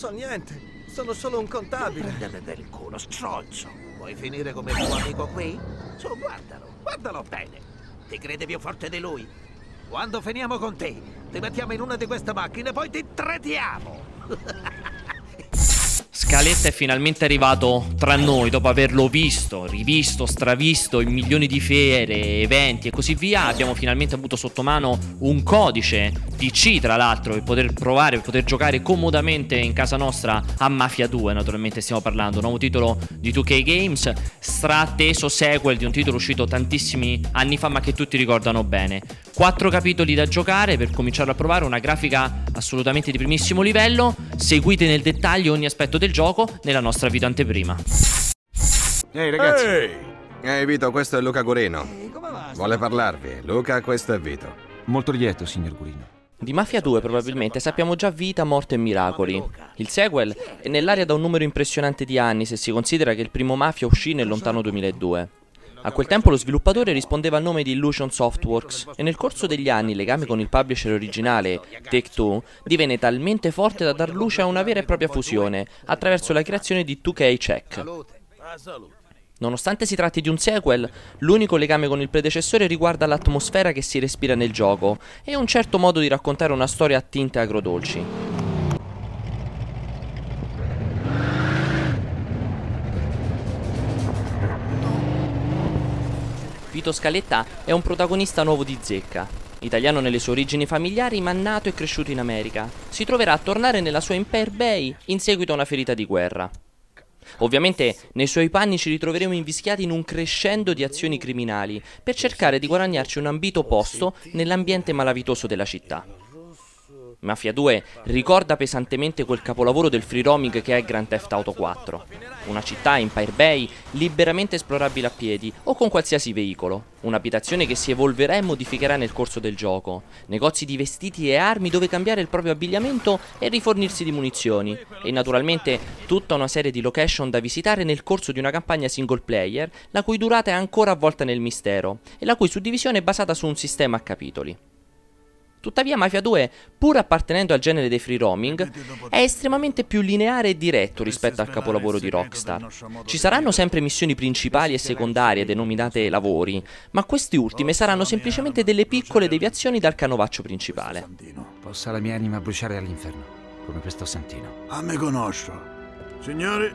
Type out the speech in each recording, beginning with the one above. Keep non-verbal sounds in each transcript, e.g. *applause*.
so niente. Sono solo un contabile. Prendere del culo, stronzo. Vuoi finire come il tuo amico qui? Su, guardalo, guardalo bene. Ti credi più forte di lui? Quando finiamo con te, ti mettiamo in una di queste macchine e poi ti tretiamo. *laughs* Scaletta è finalmente arrivato tra noi dopo averlo visto, rivisto, stravisto in milioni di fiere, eventi e così via. Abbiamo finalmente avuto sotto mano un codice PC, tra l'altro, per poter provare, per poter giocare comodamente in casa nostra a Mafia 2. Naturalmente stiamo parlando, nuovo titolo di 2K Games, straatteso sequel di un titolo uscito tantissimi anni fa, ma che tutti ricordano bene. Quattro capitoli da giocare per cominciare a provare, una grafica assolutamente di primissimo livello. Seguite nel dettaglio ogni aspetto del gioco nella nostra video anteprima. Ehi ragazzi, Ehi! Ehi Vito, questo è Luca Gurino. Vuole parlarvi. Luca, questo è Vito. molto lieto, signor Gurino. Di Mafia 2 probabilmente sappiamo già vita, morte e miracoli. Il sequel è nell'aria da un numero impressionante di anni se si considera che il primo Mafia uscì nel lontano 2002. A quel tempo lo sviluppatore rispondeva al nome di Illusion Softworks e nel corso degli anni il legame con il publisher originale, Take-Two, divenne talmente forte da dar luce a una vera e propria fusione attraverso la creazione di 2K Check. Nonostante si tratti di un sequel, l'unico legame con il predecessore riguarda l'atmosfera che si respira nel gioco e un certo modo di raccontare una storia a tinte agrodolci. Vito Scaletta è un protagonista nuovo di zecca. Italiano nelle sue origini familiari, ma nato e cresciuto in America. Si troverà a tornare nella sua Empire Bay in seguito a una ferita di guerra. Ovviamente nei suoi panni ci ritroveremo invischiati in un crescendo di azioni criminali per cercare di guadagnarci un ambito posto nell'ambiente malavitoso della città. Mafia 2 ricorda pesantemente quel capolavoro del free roaming che è Grand Theft Auto 4. Una città, Empire Bay, liberamente esplorabile a piedi o con qualsiasi veicolo. Un'abitazione che si evolverà e modificherà nel corso del gioco. Negozi di vestiti e armi dove cambiare il proprio abbigliamento e rifornirsi di munizioni. E naturalmente tutta una serie di location da visitare nel corso di una campagna single player, la cui durata è ancora avvolta nel mistero e la cui suddivisione è basata su un sistema a capitoli. Tuttavia Mafia 2, pur appartenendo al genere dei free roaming, è estremamente più lineare e diretto rispetto al capolavoro di Rockstar. Ci saranno sempre missioni principali e secondarie denominate lavori, ma queste ultime saranno semplicemente delle piccole deviazioni dal canovaccio principale. Possa la mia anima bruciare all'inferno, come questo santino. A me conosco. Signori,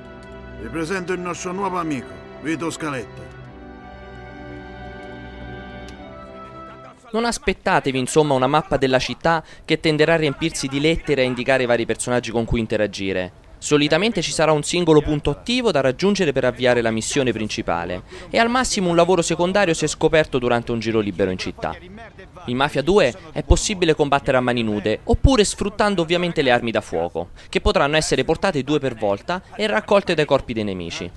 vi presento il nostro nuovo amico, Vito Scaletta. Non aspettatevi insomma una mappa della città che tenderà a riempirsi di lettere a indicare i vari personaggi con cui interagire. Solitamente ci sarà un singolo punto attivo da raggiungere per avviare la missione principale e al massimo un lavoro secondario se scoperto durante un giro libero in città. In Mafia 2 è possibile combattere a mani nude oppure sfruttando ovviamente le armi da fuoco, che potranno essere portate due per volta e raccolte dai corpi dei nemici.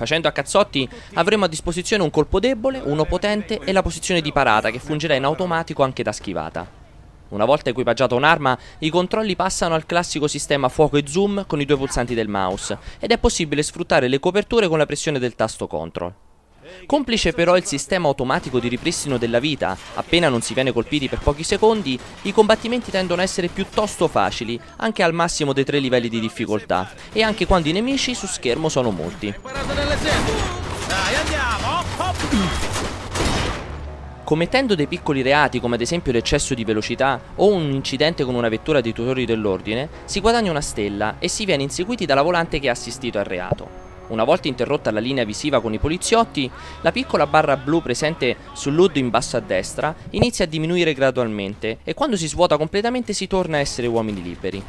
Facendo a cazzotti avremo a disposizione un colpo debole, uno potente e la posizione di parata che fungerà in automatico anche da schivata. Una volta equipaggiata un'arma, i controlli passano al classico sistema fuoco e zoom con i due pulsanti del mouse ed è possibile sfruttare le coperture con la pressione del tasto control. Complice però il sistema automatico di ripristino della vita, appena non si viene colpiti per pochi secondi, i combattimenti tendono a essere piuttosto facili, anche al massimo dei tre livelli di difficoltà, e anche quando i nemici su schermo sono molti. Commettendo dei piccoli reati come ad esempio l'eccesso di velocità o un incidente con una vettura dei tutori dell'ordine, si guadagna una stella e si viene inseguiti dalla volante che ha assistito al reato. Una volta interrotta la linea visiva con i poliziotti, la piccola barra blu presente sull'HUD in basso a destra inizia a diminuire gradualmente e quando si svuota completamente si torna a essere uomini liberi.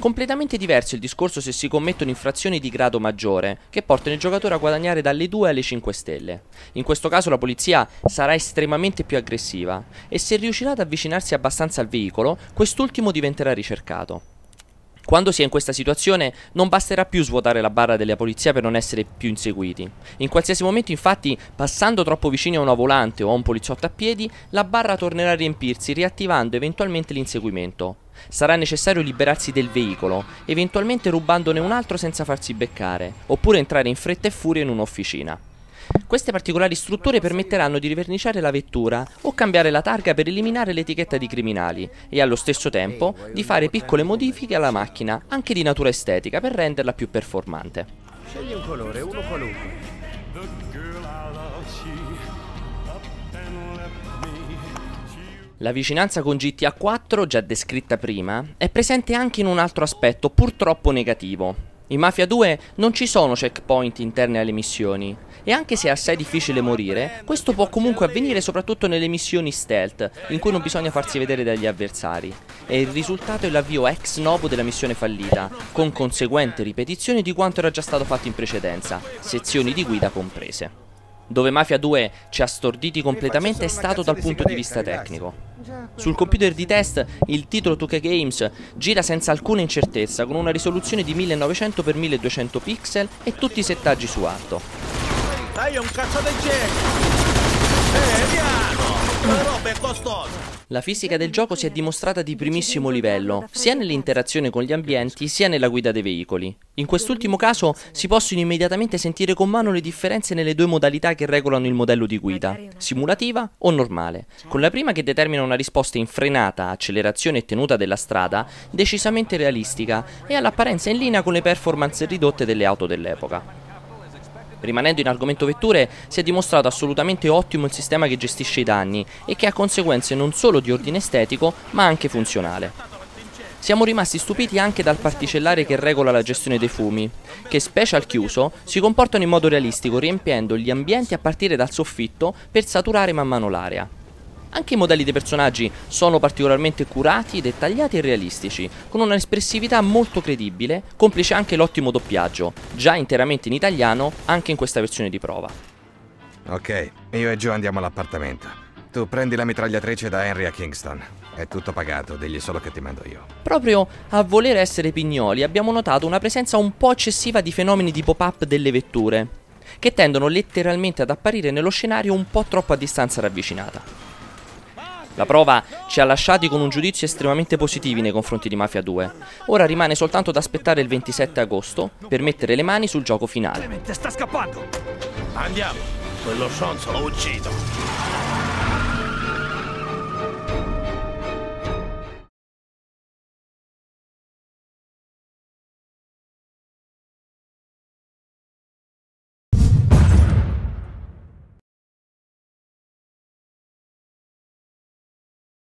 Completamente diverso il discorso se si commettono infrazioni di grado maggiore, che portano il giocatore a guadagnare dalle 2 alle 5 stelle. In questo caso la polizia sarà estremamente più aggressiva e se riuscirà ad avvicinarsi abbastanza al veicolo, quest'ultimo diventerà ricercato. Quando si è in questa situazione non basterà più svuotare la barra della polizia per non essere più inseguiti. In qualsiasi momento infatti, passando troppo vicino a una volante o a un poliziotto a piedi, la barra tornerà a riempirsi riattivando eventualmente l'inseguimento. Sarà necessario liberarsi del veicolo, eventualmente rubandone un altro senza farsi beccare, oppure entrare in fretta e furia in un'officina. Queste particolari strutture permetteranno di riverniciare la vettura o cambiare la targa per eliminare l'etichetta di criminali e allo stesso tempo di fare piccole modifiche alla macchina, anche di natura estetica, per renderla più performante. Scegli un colore, uno qualunque. La vicinanza con GTA 4, già descritta prima, è presente anche in un altro aspetto purtroppo negativo. In Mafia 2 non ci sono checkpoint interne alle missioni, e anche se è assai difficile morire, questo può comunque avvenire soprattutto nelle missioni stealth, in cui non bisogna farsi vedere dagli avversari. E il risultato è l'avvio ex novo della missione fallita, con conseguente ripetizione di quanto era già stato fatto in precedenza, sezioni di guida comprese. Dove Mafia 2 ci ha storditi completamente è stato dal punto di vista tecnico. Sul computer di test il titolo 2K Games gira senza alcuna incertezza con una risoluzione di 1900x1200 pixel e tutti i settaggi su alto. Dai, un cazzo del genio! Eh, piano! La roba è costosa! La fisica del gioco si è dimostrata di primissimo livello, sia nell'interazione con gli ambienti sia nella guida dei veicoli. In quest'ultimo caso si possono immediatamente sentire con mano le differenze nelle due modalità che regolano il modello di guida, simulativa o normale, con la prima che determina una risposta in frenata, accelerazione e tenuta della strada decisamente realistica e all'apparenza in linea con le performance ridotte delle auto dell'epoca. Rimanendo in argomento vetture, si è dimostrato assolutamente ottimo il sistema che gestisce i danni e che ha conseguenze non solo di ordine estetico, ma anche funzionale. Siamo rimasti stupiti anche dal particellare che regola la gestione dei fumi, che specie al chiuso si comportano in modo realistico riempiendo gli ambienti a partire dal soffitto per saturare man mano l'area. Anche i modelli dei personaggi sono particolarmente curati, dettagliati e realistici, con un'espressività molto credibile, complice anche l'ottimo doppiaggio, già interamente in italiano anche in questa versione di prova. Ok, io e Joe andiamo all'appartamento. Tu prendi la mitragliatrice da Henry a Kingston. È tutto pagato, digli solo che ti mando io. Proprio a voler essere pignoli abbiamo notato una presenza un po' eccessiva di fenomeni di pop-up delle vetture, che tendono letteralmente ad apparire nello scenario un po' troppo a distanza ravvicinata. La prova ci ha lasciati con un giudizio estremamente positivo nei confronti di Mafia 2. Ora rimane soltanto da aspettare il 27 agosto per mettere le mani sul gioco finale. Clemente sta scappando! Andiamo! Quello stronzo lo uccido!